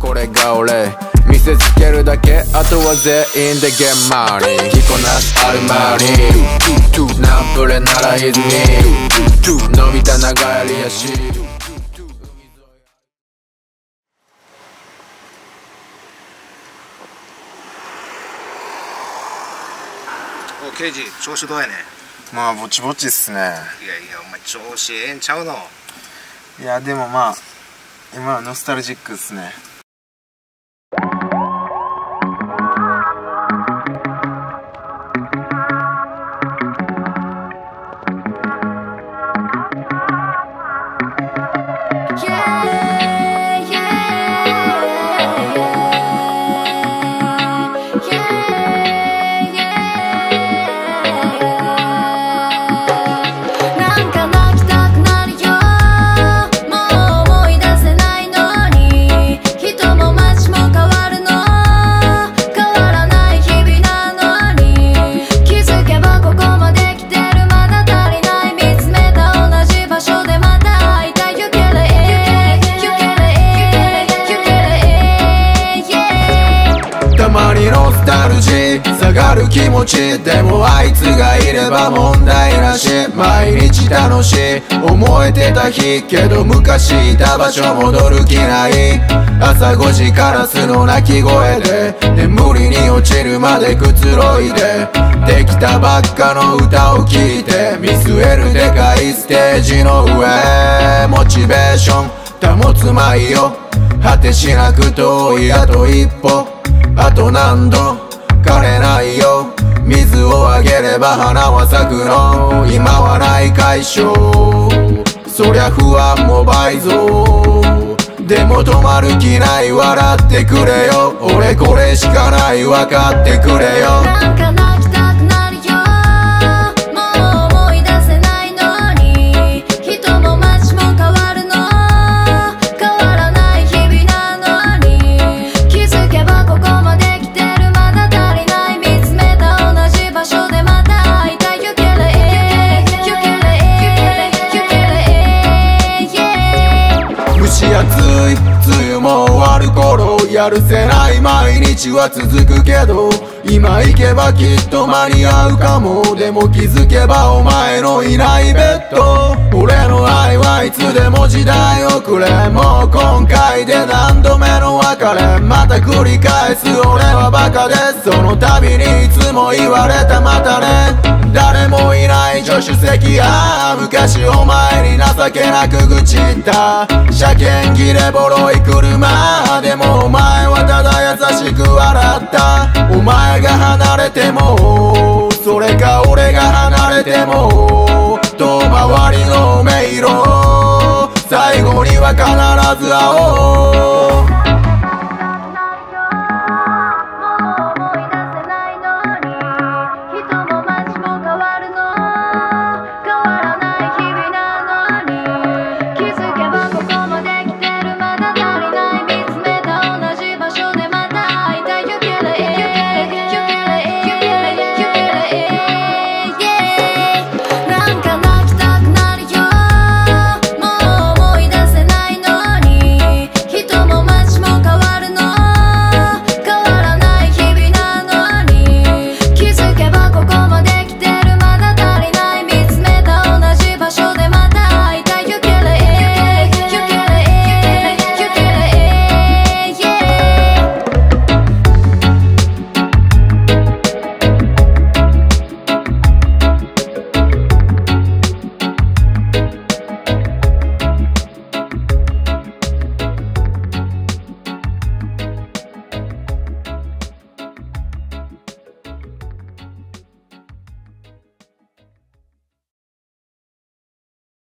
これが俺。見せつけるだけ。あとは全員でゲンマーニー。着こなすアルマーニナンプレならイズニー。伸びた長槍足お刑事調子どうやねん？まあぼちぼちっすね。いやいやお前調子ええんちゃうの？いやでもまあ今はノスタルジックっすね気持ちでもあいつがいれば問題なし。毎日楽しい。思えてた日けど昔いた場所戻る気ない。朝5時カラスの鳴き声で。眠りに落ちるまでくつろいで。できたばっかの歌を聴いて。見据えるでかいステージの上。モチベーション。保つまいよ。果てしなく遠いあと一歩。あと何度。枯れないよ。水をあげれば花は咲くの。今はない解消。そりゃ不安も倍増。でも止まる気ない笑ってくれよ。俺これしかない。分かってくれよ。し暑い梅雨も終わる頃やるせない毎日は続くけど今行けばきっと間に合うかも。でも気づけばお前のいないベッド。俺の愛はいつでも時代遅れ。もう今回で何度目の別れまた繰り返す俺はバカです。その度にいつも言われたまたね。誰もいない主席ああ昔お前に情けなく愚痴った。車検切れボロい車でもお前はただ優しく笑った。お前が離れてもそれか俺が離れても遠回りの迷路。最後には必ず会おう。